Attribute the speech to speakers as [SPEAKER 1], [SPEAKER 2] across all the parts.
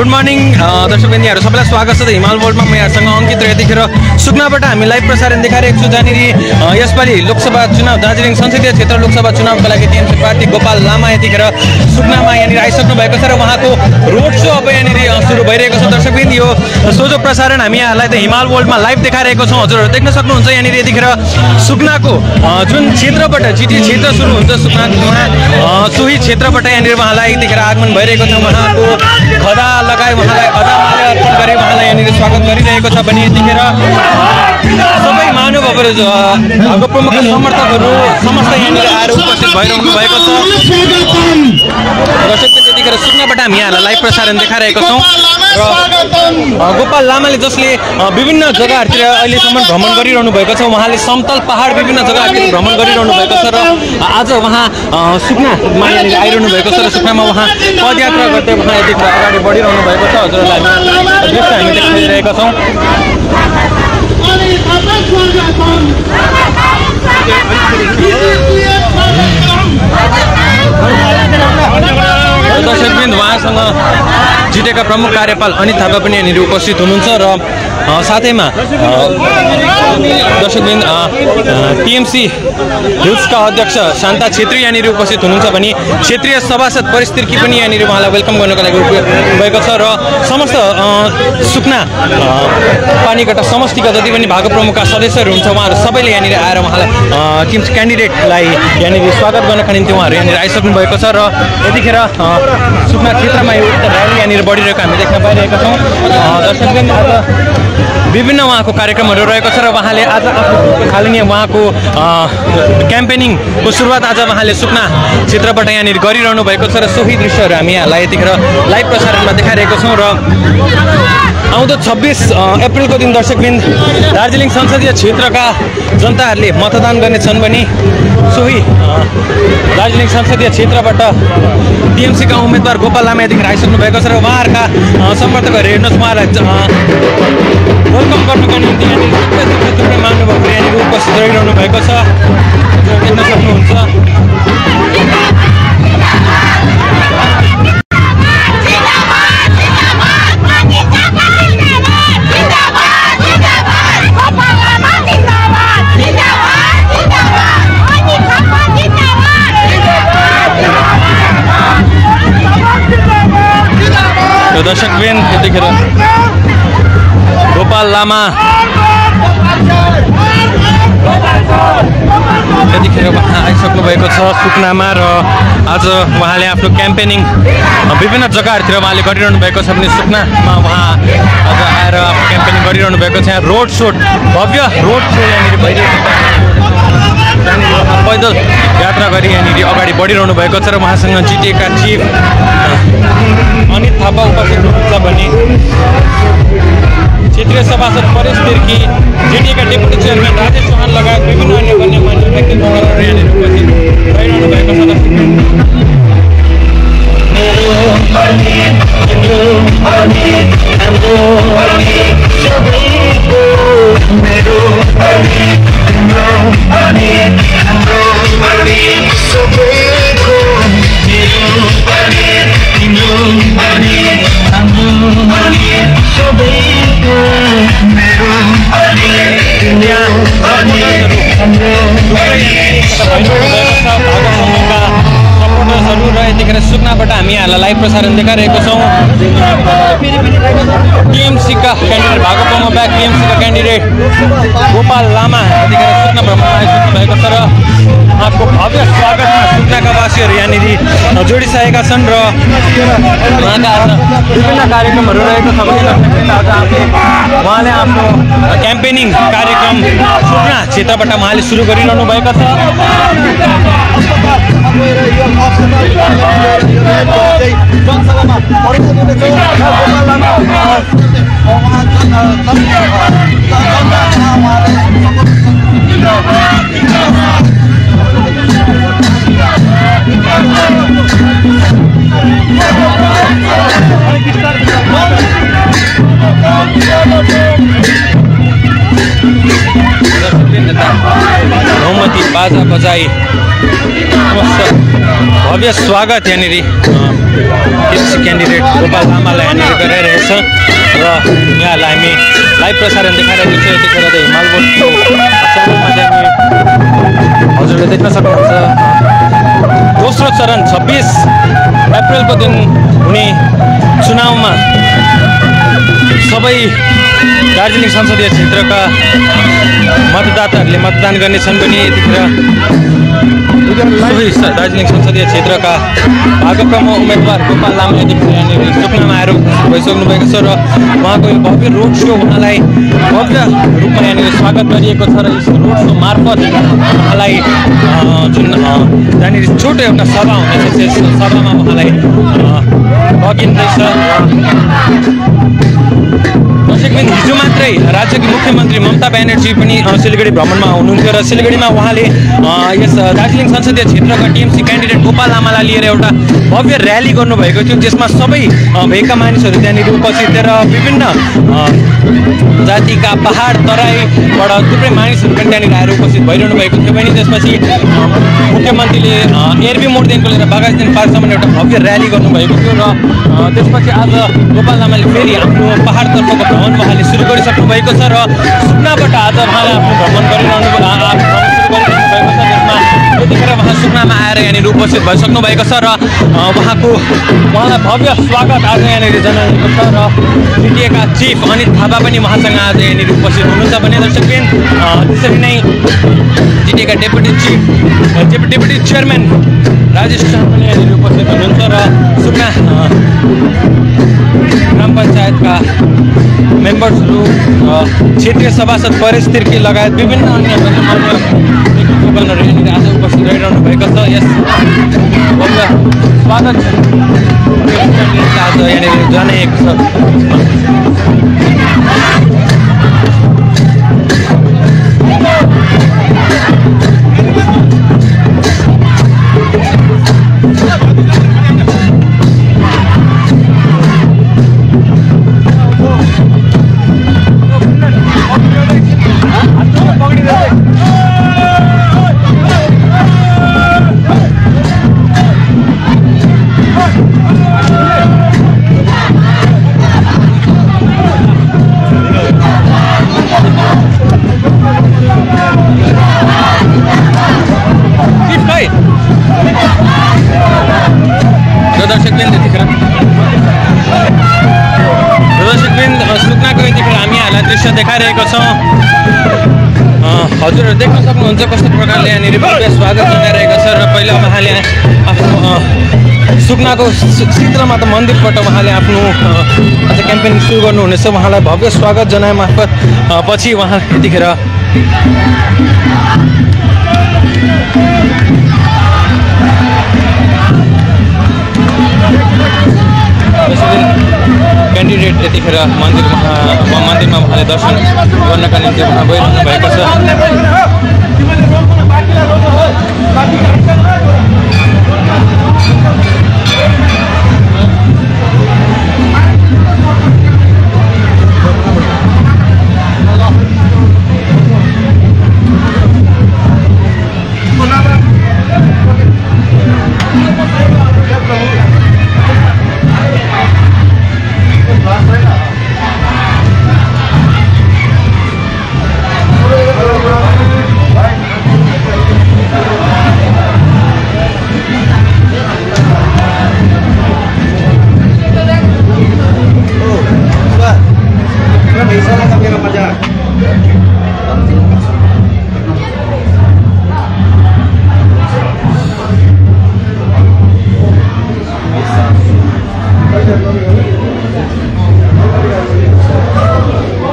[SPEAKER 1] Good morning दर्शकबिन्दीहरू सबैलाई स्वागत छ हिमाल वर्ल्डमा म यहाँसँग अङ्कित यतिखेर सुकनाबाट हामी लाइभ प्रसारण देखाइरहेको छु जहाँनिर यसपालि लोकसभा चुनाव दार्जिलिङ संसदीय क्षेत्र लोकसभा चुनावको लागि टिएमसी प्रार्थी गोपाल लामा यतिखेर सुकनामा यहाँनिर आइसक्नु भएको छ र उहाँको रोड सो अब यहाँनिर सुरु भइरहेको छ। दर्शकबिन्दी यो सोझो प्रसारण हामी यहाँलाई त हिमाल वर्ल्डमा लाइभ देखाइरहेको छौँ। हजुरहरू देख्न सक्नुहुन्छ यहाँनिर यतिखेर सुकनाको जुन क्षेत्रबाट जिटिए क्षेत्र सुरु हुन्छ सुकनामा सोही क्षेत्रबाट यहाँनिर उहाँलाई यतिखेर आगमन भइरहेको छ। उहाँको खदा लगाए उहाँलाई खदा माला अर्पण गरी उहाँलाई यहाँनिर स्वागत गरिरहेको छ भने यतिखेर सबै महानुभावहरू भएको प्रमुख समर्थकहरू समस्त यहाँनिर आएर उपस्थित भइरहनु भएको छ। दर्शक त्यतिखेर सुक्नाबाट हामी यहाँलाई लाइभ प्रसारण देखाइरहेको छौँ। र गोपाल लामाले जसले विभिन्न जग्गाहरूतिर अहिलेसम्म भ्रमण गरिरहनु भएको छ उहाँले समतल पहाड विभिन्न जग्गाहरूतिर भ्रमण गरिरहनु भएको छ र आज उहाँ सुकनामा यहाँनिर आइरहनु भएको छ र सुकनामा उहाँ पदयात्रा गर्दै उहाँ यतिखेर अगाडि बढिरहनु भएको छ। हजुरहरूलाई हामी दृश्य हामी देखाइरहेका छौँ। दर्शकबिन उहाँसँग जितेका प्रमुख कार्यपाल अनित थापा पनि यहाँनिर उपस्थित हुनुहुन्छ र साथैमा दर्शकबिन टिएमसी हिल्सका अध्यक्ष शान्ता छेत्री यहाँनिर उपस्थित हुनुहुन्छ भने क्षेत्रीय सभासद परिस्थिति पनि यहाँनिर उहाँलाई वेलकम गर्नको लागि भएको छ र समस्त सुकना अ, पानीकटा समष्टिका जति पनि भाग प्रमुखका सदस्यहरू हुन्छ उहाँहरू सबैले यहाँनिर आएर उहाँलाई टिम्स क्यान्डिडेटलाई यहाँनिर स्वागत गर्नका निम्ति उहाँहरू यहाँनिर आइसक्नु भएको छ र यतिखेर सुकना क्षेत्रमा यो र्याली यहाँनिर बढिरहेको हामी देख्न पाइरहेका छौँ। दर्शकबिन आज विभिन्न उहाँको कार्यक्रमहरू रहेको छ र उहाँले आज आफ्नो थालनीय उहाँको क्याम्पेनिङको सुरुवात आज उहाँले सुकना क्षेत्रबाट यहाँनिर गरिरहनु भएको छ र सोही दृश्यहरू हामी यहाँलाई यतिखेर लाइभ प्रसारणमा देखाइरहेको छौँ र आउँदो छब्बिस अप्रिलको दिन दर्शकबिन दार्जिलिङ संसदीय क्षेत्रका जनताहरूले मतदान गर्नेछन् भने सोही दार्जिलिङ संसदीय क्षेत्रबाट टिएमसीका उम्मेद्वार गोपाल लामा यतिखेर आइसक्नु भएको छ र उहाँहरूका समर्थकहरू हेर्नुहोस् उहाँलाई वेलकम गर्नुको निम्ति यहाँनिर थुप्रै थुप्रै थुप्रै यहाँनिर उपस्थित रहिरहनु भएको छ। हजुर देख्न सक्नुहुन्छ। दर्शकबिन यतिखेर गोपाल लामा यतिखेर उहाँ आइसक्नु भएको छ सुकनामा र आज उहाँले आफ्नो क्याम्पेनिङ विभिन्न जग्गाहरूतिर उहाँले गरिरहनु भएको छ भने सुकनामा उहाँ आज आएर क्याम्पेनिङ गरिरहनु भएको छ यहाँ रोड सो भव्य रोड सो यहाँनिर भइरहेको छ पैदल यात्रा गरी यहाँनिर अगाडि बढिरहनु भएको छ र उहाँसँग जिटिएका चिफ अनित थापा उपस्थित हुनुहुन्छ भने क्षेत्रीय सभासद परेश तिर्की जिटिएका डेपुटी चेयरम्यान राजेश चौहान लगायत विभिन्न अन्य गण्यमान्य व्यक्तित्वहरू यहाँनिर उपस्थित रहिरहनु भएको छ दर्शकबिन। यहाँलाई लाइभ प्रसारण देखाइरहेको छौँ। टिएमसीका क्यान्डिडेट भएको पाउनु ब्याक टिएमसीका क्यान्डिडेट गोपाल लामा यतिखेर सुकना भ्रमणमा आइसक्नु भएको छ र उहाँको भव्य स्वागतमा सुकनाका वासीहरू यहाँनिर जोडिसकेका छन् र उहाँका विभिन्न कार्यक्रमहरू रहेको छ भने उहाँले आफ्नो क्याम्पेनिङ कार्यक्रम सुकना क्षेत्रबाट उहाँले सुरु गरिरहनु भएको छ। बहुमती बाजा बजाई। भव्य स्वागत यहाँनिर। टिएमसी क्यान्डिडेट गोपाल लामालाई यहाँनिर गराइरहेछ र यहाँलाई हामी लाइभ प्रसारण देखाइरहेको छ। यतिखेर त हिमालबोटको च्यानलमा चाहिँ हामी हजुरले देख्न सक्नुहुन्छ। दोस्रो चरण छब्बिस अप्रिलको दिन हुने चुनावमा सबै दार्जिलिङ संसदीय क्षेत्रका मतदाताहरूले मतदान गर्नेछन् पनि यतिखेर। सबै दार्जिलिङ संसदीय क्षेत्रका भाजपामा उम्मेदवार गोपाल लामाले यहाँनिर सुक्नामा आएर भइसक्नु भएको छ र उहाँको यो भव्य रोड सो उहाँलाई भव्य रूपमा यहाँनिर स्वागत गरिएको छ र यस रोड सो मार्फत उहाँलाई जुन अ, त्यहाँनिर छोटो एउटा सभा हुनेछ त्यस सभामा उहाँलाई लगिँदैछ Thank you. दर्शकबिन हिजो मात्रै राज्यकी मुख्यमन्त्री ममता ब्यानर्जी पनि सिलगढी भ्रमणमा हुनुहुन्थ्यो र सिलगढीमा उहाँले यस दार्जिलिङ संसदीय क्षेत्रका टिएमसी क्यान्डिडेट गोपाल लामालाई लिएर एउटा भव्य र्याली गर्नुभएको थियो जसमा सबै अ, भेगका मानिसहरू त्यहाँनिर उपस्थित थिए र विभिन्न जातिका पहाड तराईबाट थुप्रै मानिसहरू पनि त्यहाँनिर आएर उपस्थित भइरहनु भएको थियो। पनि त्यसपछि मुख्यमन्त्रीले एरबी मोडदेखिको लिएर बागाजदेखि पार्कसम्म एउटा भव्य र्याली गर्नुभएको थियो र त्यसपछि आज गोपाल लामाले फेरि आफ्नो पहाडतर्फको भ्रमण उहाँले सुरु गरिसक्नु भएको छ र सुक्नाबाट आज उहाँले आफ्नो भ्रमण गरिरहनु आ- आ- आफ्नो भ्रमण सुरु गरिसक्नु भएको छ जसमा यतिखेर उहाँ सुक्नामा आएर यहाँनिर उपस्थित भइसक्नु भएको छ र उहाँको उहाँलाई भव्य स्वागत आज यहाँनिर जनाइएको छ र जिटिएका चिफ अनित थापा पनि उहाँसँग आज यहाँनिर उपस्थित हुनुहुन्छ भने दर्शकबिन त्यसरी नै जिटिएका डेपुटी चिफ डेपु डेपुटी चेयरम्यान राजेश शाह पनि यहाँनिर उपस्थित हुनुहुन्छ र सुक्ना ग्राम पञ्चायतका मेम्बर्सहरू क्षेत्रीय सभासद परेश तिर्की लगायत विभिन्न अन्य व्यक्तित्वगणहरू यहाँनिर आज उपस्थित रहिरहनु भएको छ यस भव्य स्वागत आज यहाँनिर जनाइएको छ चिफ सक्नुहुन्छ कस्तो प्रकारले यहाँनिर भव्य स्वागत जनाइरहेको छ र पहिला उहाँले आफ्नो सुक्नाको शि- शीतलमाता मन्दिरबाट उहाँले आफ्नो आज क्याम्पेन सुरु गर्नुहुनेछ। उहाँलाई भव्य स्वागत जनाए मार्फत पछि उहाँ यतिखेर क्यान्डिडेट यतिखेर मन्दिरमा मन्दिरमा उहाँले दर्शन गर्नका निम्ति उहाँ गइरहनु भएको छ। Vai ficar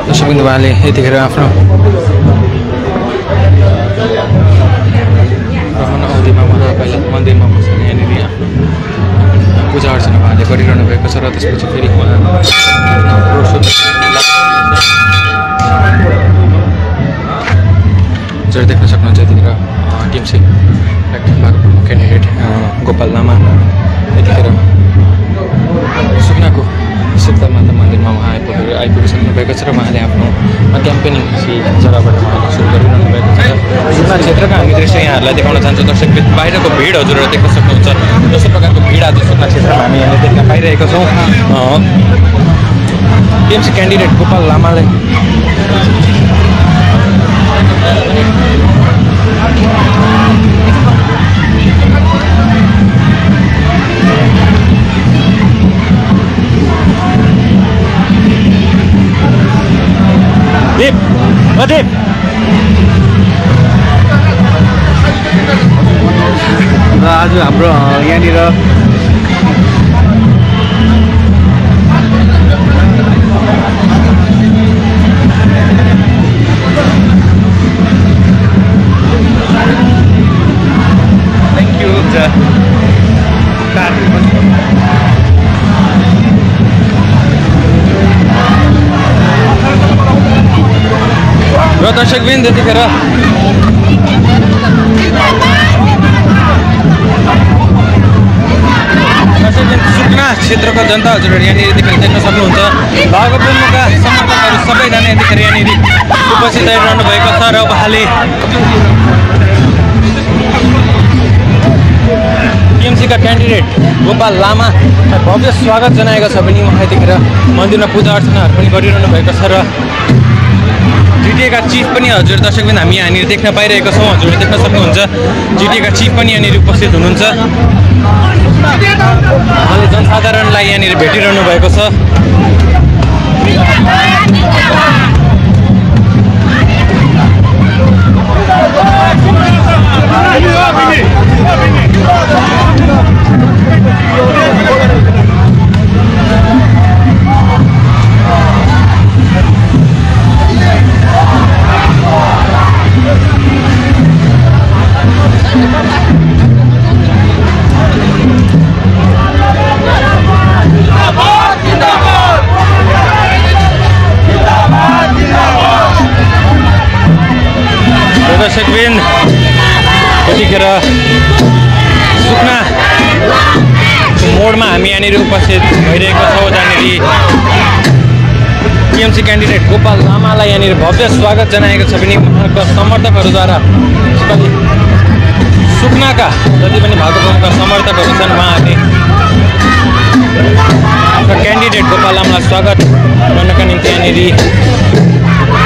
[SPEAKER 1] दर्शकबिन्दु उहाँले यतिखेर आफ्नो भ्रमण अवधिमा उहाँ पहिला मन्दिरमा बसेर यहाँनिर आफ्नो पूजा अर्चना उहाँले गरिरहनु भएको छ र त्यसपछि फेरि उहाँ हजुर देख्न सक्नुहुन्छ यतिखेर टिएमसी क्यान्डिडेट गोपाल लामा। यतिखेर सुकुनाको शीतल माता मन्दिरमा उहाँ आइपुगेर आइपुगिसक्नु भएको छ र उहाँले आफ्नो क्याम्पेनिङ जग्गाबाट उहाँले सुरु गरिरहनु भएको छ। सुनमा क्षेत्रका हामी दृश्य यहाँहरूलाई देखाउन चाहन्छौँ। दर्शक बाहिरको भिड हजुरहरू देख्न सक्नुहुन्छ। जस्तो प्रकारको भिड आज सुनमा क्षेत्रमा हामी यहाँले देख्न पाइरहेका छौँ। टिएमसी क्यान्डिडेट गोपाल लामालाई दीप
[SPEAKER 2] र आज हाम्रो यहाँनिर
[SPEAKER 1] र दर्शकबिन त्यतिखेर सुकना क्षेत्रको जनता हजुरहरू यहाँनिर यतिखेर देख्न सक्नुहुन्छ। भागपुरका समर्थकहरू सबैजना यतिखेर यहाँनिर उपस्थित रहनु भएको छ र उहाँले टिएमसीका क्यान्डिडेट गोपाल लामा भव्य स्वागत जनाएको छ भने उहाँ यतिखेर मन्दिरमा पूजा अर्चनाहरू पनि गरिरहनु भएको छ र जिटिएका चिफ पनि हजुर दर्शकबिन हामी यहाँनिर देख्न पाइरहेका छौँ। हजुरले देख्न सक्नुहुन्छ। जिटिएका चिफ पनि यहाँनिर उपस्थित हुनुहुन्छ। उहाँले जनसाधारणलाई यहाँनिर भेटिरहनु भएको छ। यहाँनिर उपस्थित भइरहेका छौँ जहाँनिर टिएमसी क्यान्डिडेट गोपाल लामालाई यहाँनिर भव्य स्वागत जनाएको छ भने उहाँका समर्थकहरूद्वारा। सुकनाका जति पनि भागोपमका समर्थकहरू छन् उहाँहरूले क्यान्डिडेट गोपाल लामालाई स्वागत गर्नका निम्ति यहाँनिर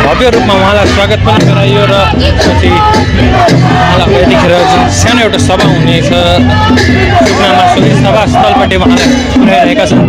[SPEAKER 1] भव्य रूपमा उहाँलाई स्वागत पनि गराइयो र पछि उहाँलाई यतिखेर जुन सानो एउटा सभा हुनेछ सुकनामा सभा स्थलपट्टि उहाँलाई पुर्याइरहेका छन्।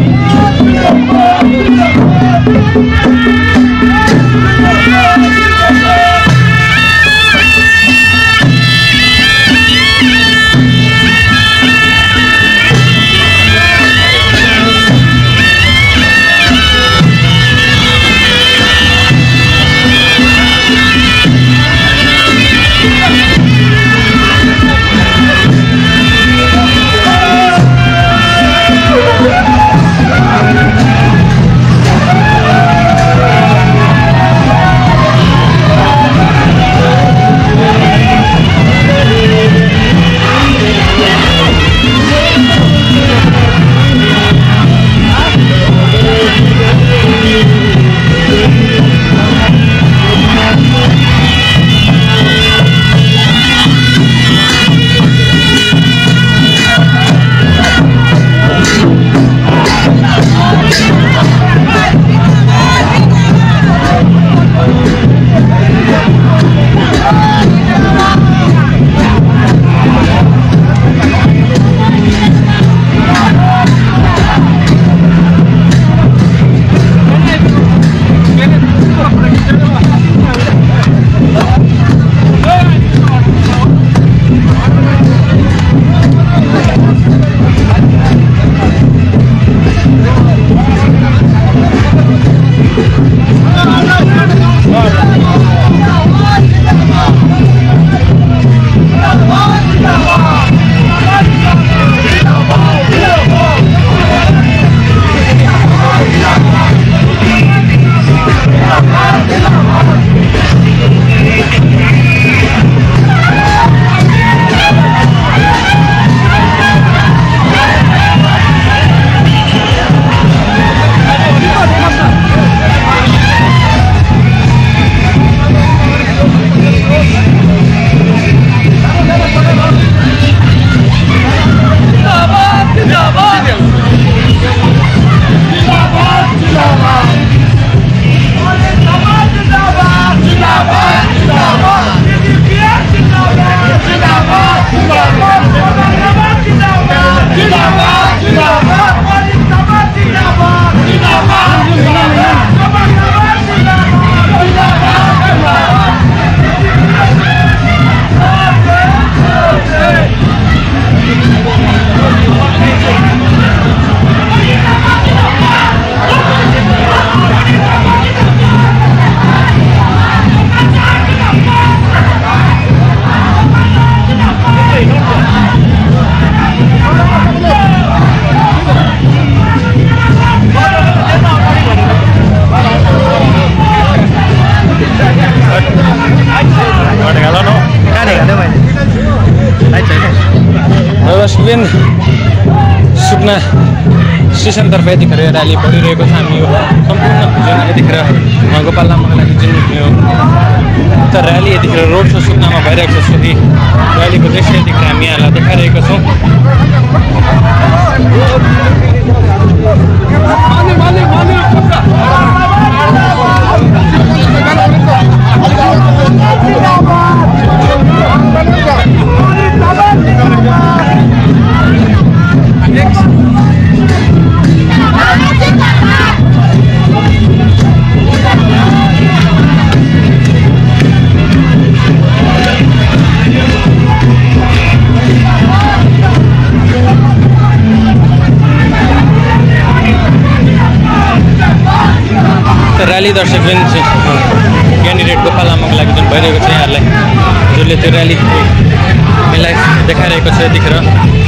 [SPEAKER 1] स्टेसनतर्फ यतिखेर यो ऱ्याली बढिरहेको छ हामी यो सम्पूर्ण जुन यतिखेर गोपाल लामाको लागि जुन यो उक्त ऱ्याली यतिखेर रोड सो सुक्नामा भइरहेको छ ऱ्यालीको दृश्य यतिखेर हामी यहाँलाई देखाइरहेको छौँ त देखाइरहेको छ यतिखेर दर्शकबिन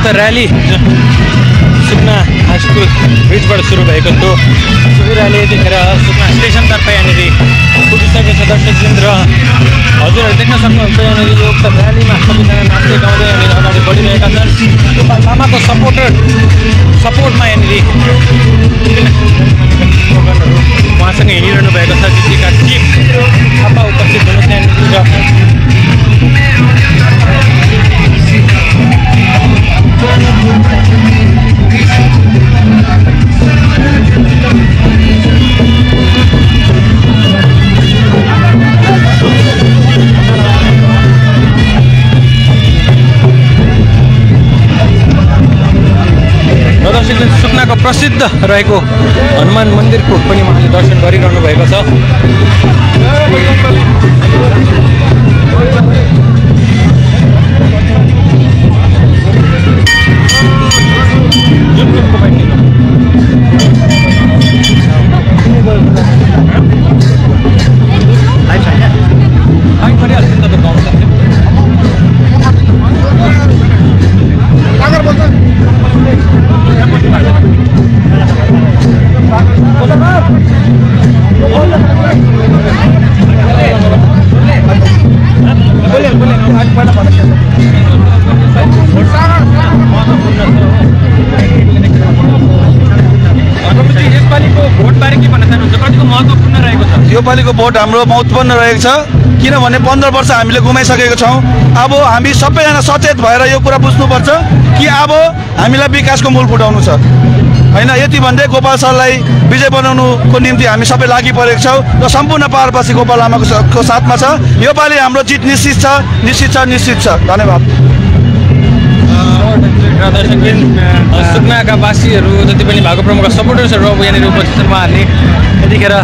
[SPEAKER 1] उक्त ऱ्याली जुन सुकना हाई स्कुल ब्रिजबाट सुरु भएको थियो सुरु ऱ्याली यतिखेर सुकना स्टेसनतर्फ यहाँनिर पुगिसकेको छ दर्शकबिन र हजुरहरू देख्न सक्नुहुन्छ यहाँनिर यो उक्त ऱ्यालीमा सबैजना नाच्दै गाउँदै यहाँनिर अगाडि बढिरहेका छन् गोपाल लामाको सपोर्टर सपोर्टमा यहाँनिर उहाँसँग हिँडिरहनु भएको छ जिटिका चिफ थापा उपस्थित हुनुहुन्छ यहाँनिर सुकनाको प्रसिद्ध रहेको हनुमान मन्दिरको पनि उहाँले दर्शन गरिरहनु भएको छ।
[SPEAKER 3] योपालिको भोट हाम्रो महत्त्वपूर्ण रहेको छ। किनभने पन्ध्र वर्ष हामीले गुमाइसकेको छौँ। अब हामी सबैजना सचेत भएर यो कुरा बुझ्नुपर्छ कि अब हामीलाई विकासको मूल फुटाउनु छ। होइन यति भन्दै गोपाल सरलाई विजय बनाउनुको निम्ति हामी सबै लागि परेको छौँ र सम्पूर्ण पाहाडवासी गोपाल लामाको साथमा छ। योपालि हाम्रो जित निश्चित छ निश्चित छ निश्चित छ। धन्यवाद।
[SPEAKER 1] सुकनाका वासीहरू जति पनि भएको प्रमुख सपोर्टर्सहरू अब यहाँनिर उपस्थित छन् उहाँहरूले यतिखेर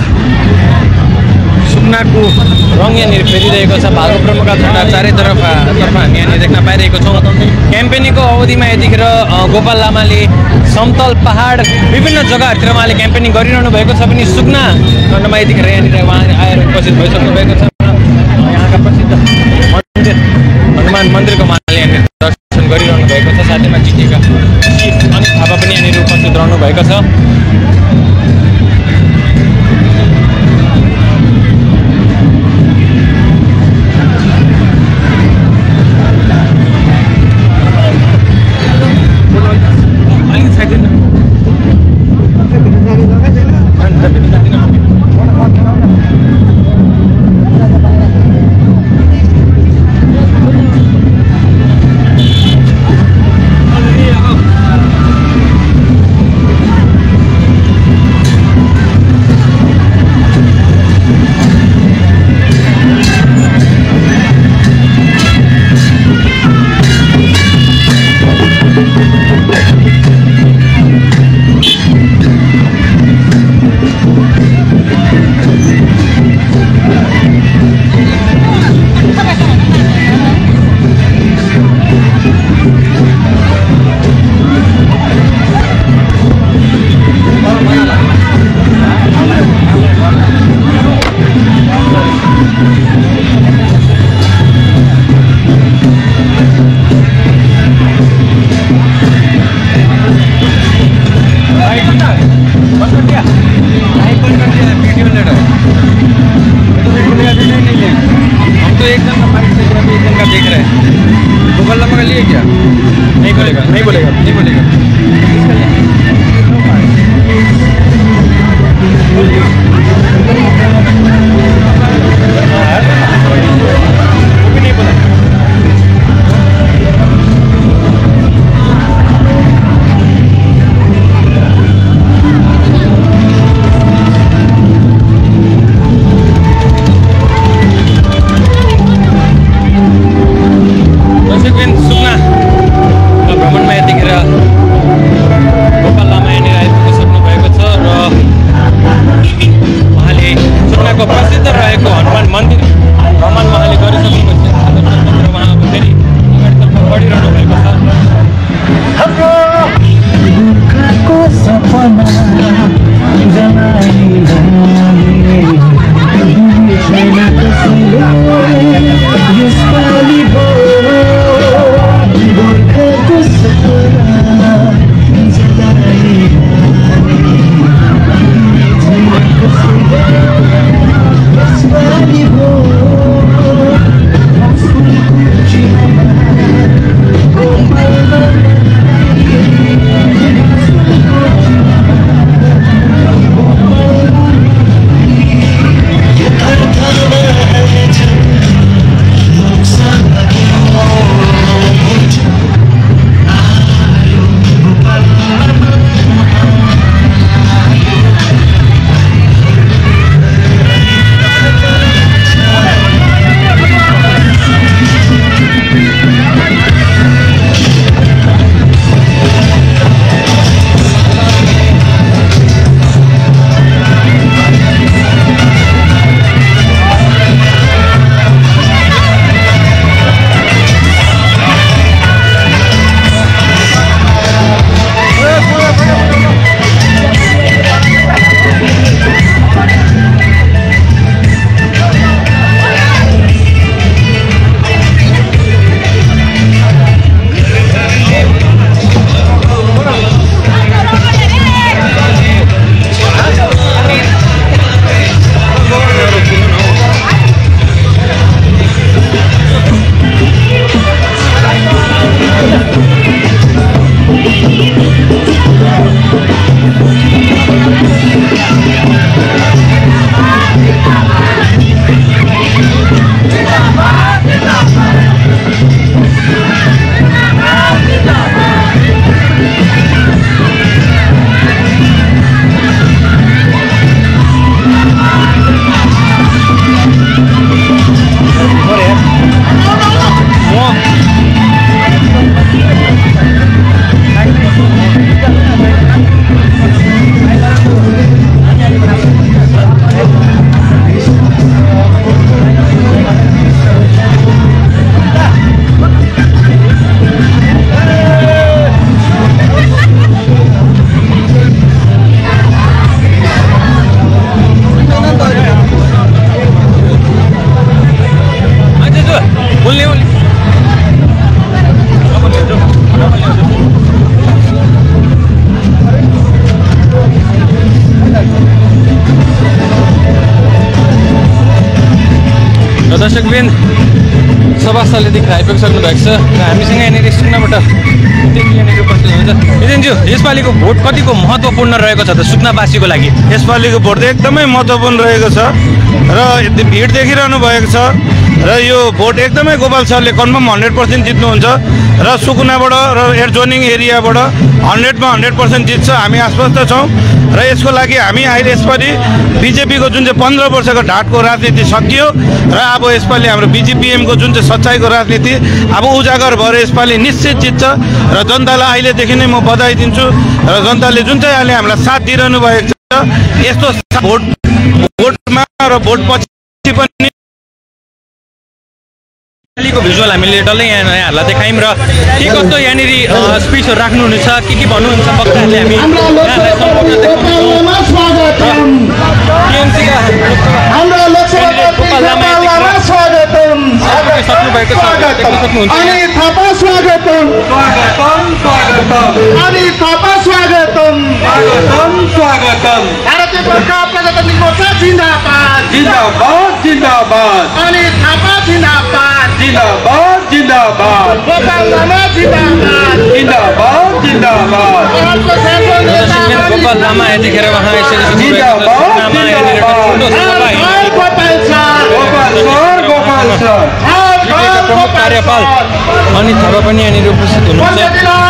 [SPEAKER 1] सुकनाको रङ यहाँनिर फेरिरहेको छ। भागो प्रमुखका झन्डा चारैतर्फ तर्फ हामी यहाँनिर देख्न पाइरहेको छौँ। क्याम्पेनिङको अवधिमा यतिखेर गोपाल लामाले समतल पहाड विभिन्न जग्गाहरूतिर उहाँले क्याम्पेनिङ गरिरहनु भएको छ पनि सुकना खण्डमा यतिखेर यहाँनिर उहाँ आएर उपस्थित भइसक्नु भएको छ। यहाँका प्रसिद्ध मन्दिर हनुमान मन्दिरको उहाँले यहाँनिर दर्शन गरिरहनु भएको छ। साथैमा चिफ अनित थापा पनि यहाँनिर उपस्थित रहनु भएको छ। सभास्थलदेखि आइपुगिसक्नु सक्नु भएको छ। र हामीसँग यहाँनिर सुक्नाबाट यहाँनिर उपस्थित हुनुहुन्छ नितिनज्यू यसपालिको भोट कतिको महत्त्वपूर्ण रहेको छ त सुक्नावासीको लागि?
[SPEAKER 4] यसपालिको भोट एकदमै महत्त्वपूर्ण रहेको छ र यति भिड देखिरहनु भएको छ र यो भोट एकदमै गोपाल सरले कन्फर्म हन्ड्रेड पर्सेन्ट जित्नुहुन्छ र सुकुनाबाट र एडजोनिङ एरियाबाट हन्ड्रेडमा हन्ड्रेड पर्सेन्ट जित्छ हामी आश्वस्त छौँ। र यसको लागि हामी अहिले यसपालि बिजेपीको जुन चाहिँ पन्ध्र वर्षको ढाटको राजनीति सकियो र अब यसपालि हाम्रो बिजिपिएमको जुन चाहिँ सच्चाइको राजनीति अब उजागर भएर यसपालि निश्चित जित्छ र जनतालाई अहिलेदेखि नै म बधाई दिन्छु र जनताले जुन चाहिँ अहिले हामीलाई साथ दिइरहनु भएको छ यस्तो भोट भोटमा र भोट पछि पनि
[SPEAKER 1] अहिलेको भिजुअल हामीले डल्लै यहाँ यहाँहरूलाई देखायौँ र के कस्तो यहाँनिर स्पिचहरू राख्नुहुनेछ के के भन्नुहुन्छ वक्ताहरूले हामी का सक्नुभएको छ
[SPEAKER 5] भारतीय प्रजातान्त्रिक मोर्चा जिन्दाबाद
[SPEAKER 2] जिन्दाबाद जिन्दाबाद
[SPEAKER 5] अनि थापा जिन्दाबाद
[SPEAKER 2] जिन्दाबाद जिन्दाबाद
[SPEAKER 5] गोपाल लामा जिन्दाबाद
[SPEAKER 2] जिन्दाबाद जिन्दाबाद
[SPEAKER 1] गोपाल लामा यतिखेर उहाँ यसरी
[SPEAKER 5] गोपाल सर
[SPEAKER 2] गोपाल सर
[SPEAKER 1] प्रमुख कार्यपाल अनित थापा पनि यहाँनिर उपस्थित हुनुहुन्छ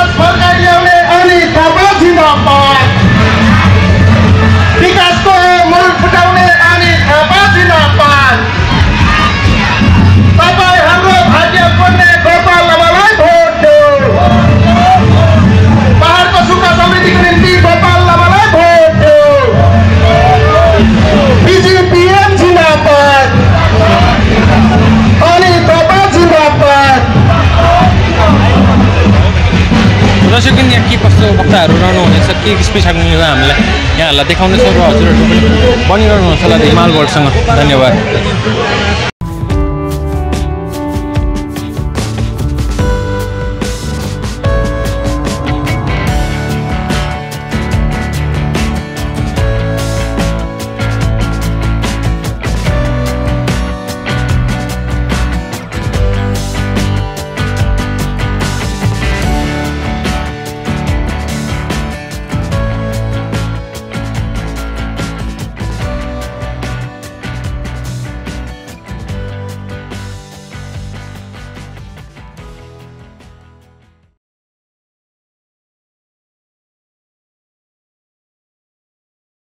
[SPEAKER 1] वक्ताहरू रहनुहुनेछ के स्पिच राख्नुहुन्छ हामीलाई यहाँहरूलाई देखाउनेछौँ र हजुरहरू पनि बनिरहनु होला हिमाल गोल्डसँग धन्यवाद